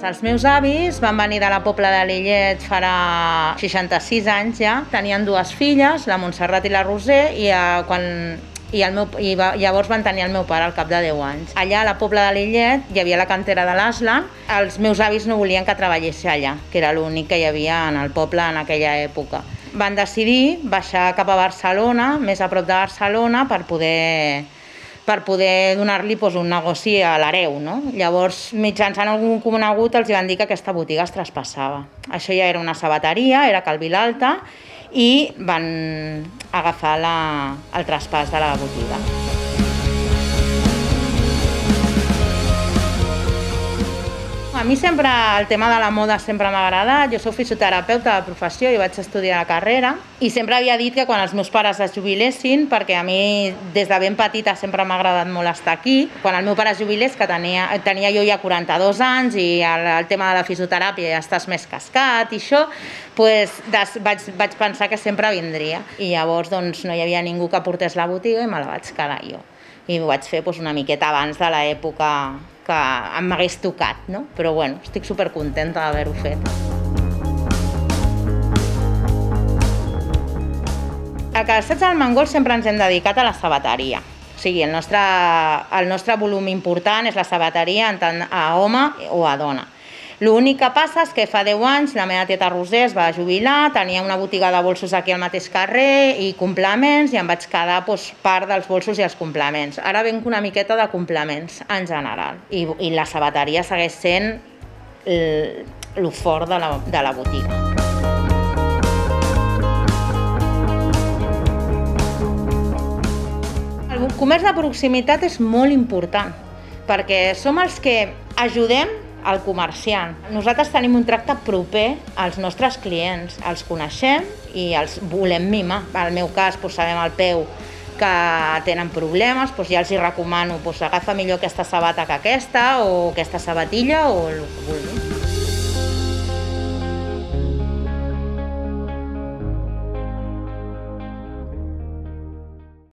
Els meus avis van venir de la Pobla de Lillet farà 66 anys ja. Tenien dues filles, la Montserrat i la Roser, i eh, quan i, el meu, i va, llavors van tenir el meu pare al cap de 10 anys. Allà a la Pobla de Lillet hi havia la cantera de l'Aslan, els meus avis no volien que treballés allà, que era l'únic que hi havia en el poble en aquella època. Van decidir baixar cap a Barcelona, més a prop de Barcelona, per poder per poder donar-li doncs, un negoci a l'hereu. No? Llavors, mitjançant algun conegut, els van dir que aquesta botiga es traspassava. Això ja era una sabateria, era Cal Vilalta, i van agafar la, el traspàs de la botiga. A mi sempre el tema de la moda sempre m'ha agradat. Jo sóc fisioterapeuta de professió i vaig estudiar la carrera i sempre havia dit que quan els meus pares es jubilessin, perquè a mi des de ben petita sempre m'ha agradat molt estar aquí, quan el meu pare es jubilés, que tenia, tenia jo ja 42 anys i el, el tema de la fisioteràpia ja estàs més cascat i això, pues, des, vaig, vaig pensar que sempre vindria. I llavors doncs, no hi havia ningú que portés la botiga i me la vaig quedar jo. I ho vaig fer doncs, una miqueta abans de l'època que em m'hagués tocat, no? Però bueno, estic supercontenta d'haver-ho fet. A Calçats del Mangol sempre ens hem dedicat a la sabateria. O sigui, el nostre, el nostre volum important és la sabateria en tant a home o a dona. L'únic que passa és que fa 10 anys la meva tieta Roser es va jubilar, tenia una botiga de bolsos aquí al mateix carrer i complements i em vaig quedar doncs, part dels bolsos i els complements. Ara venc una miqueta de complements en general i, i la sabateria segueix sent el fort de la, de la botiga. El comerç de proximitat és molt important perquè som els que ajudem al comerciant. Nosaltres tenim un tracte proper als nostres clients, els coneixem i els volem mimar. En el meu cas, doncs, sabem el peu que tenen problemes, doncs ja els hi recomano, doncs agafa millor aquesta sabata que aquesta, o aquesta sabatilla, o el que vulguin.